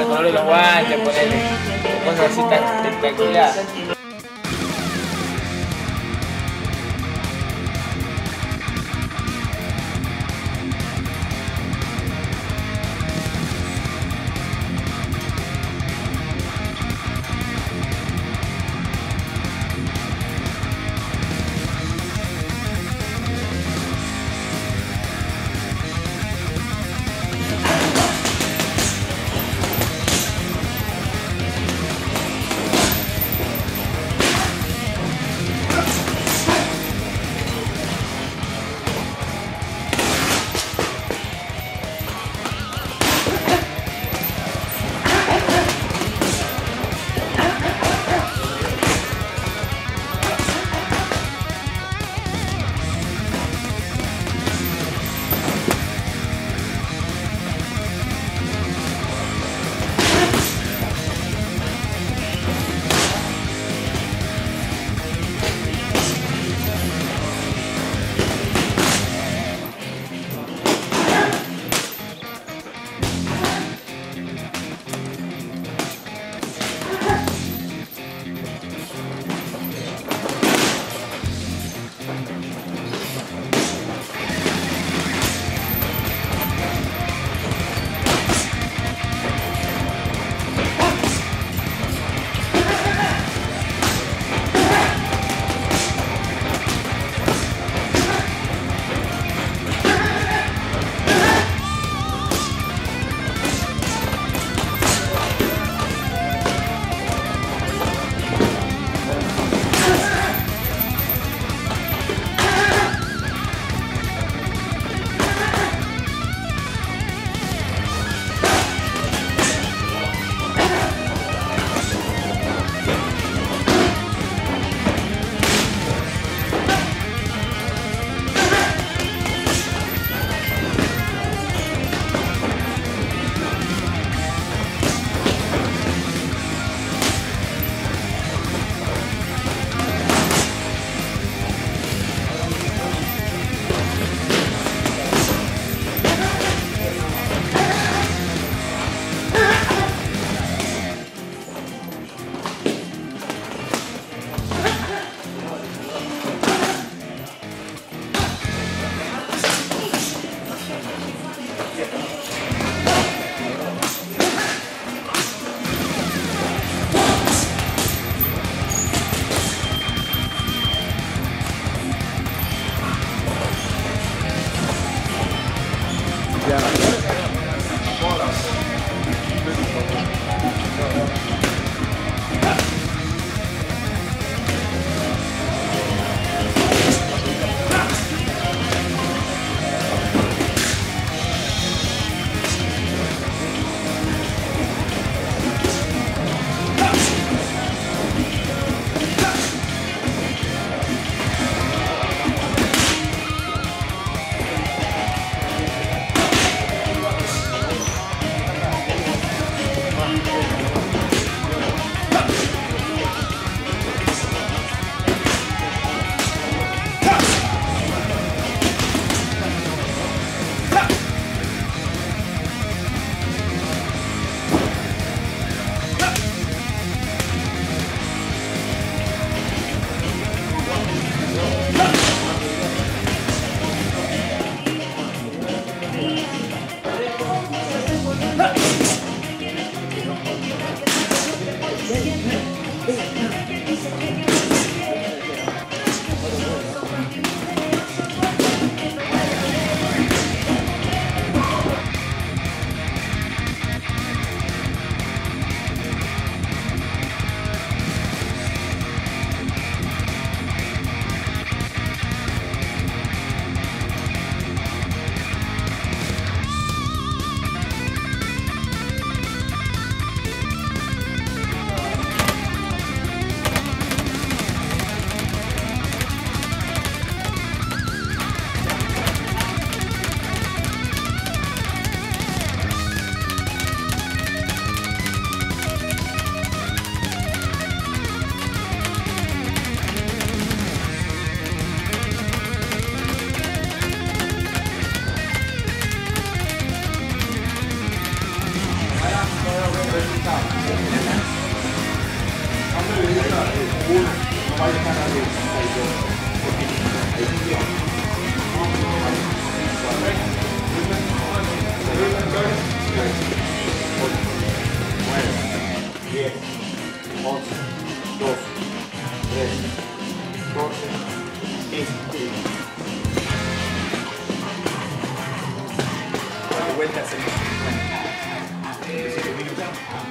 el color de los guantes, ponerle cosas así tan espectaculares.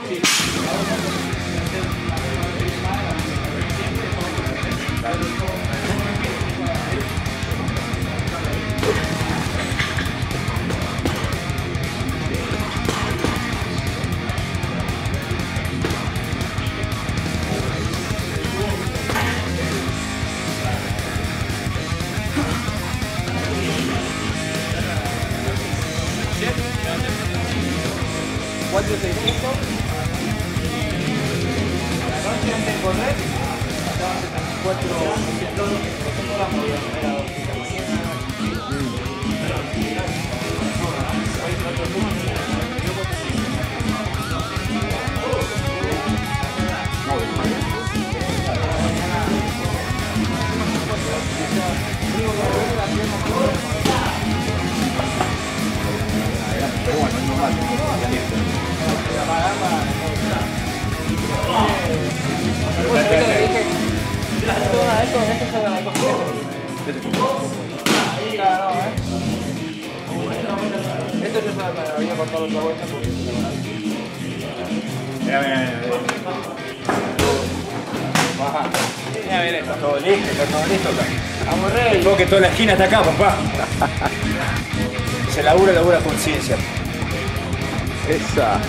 Thank cuatro Bueno, no estaban 74 la movida, Esto yo me había cortado otra vuelta porque Mira, mira, mira. baja. Mira, mira esto. Todo listo, todo listo acá. Vamos, rey. Todo que toda la esquina está acá, papá. Se labura, labura conciencia. Esa.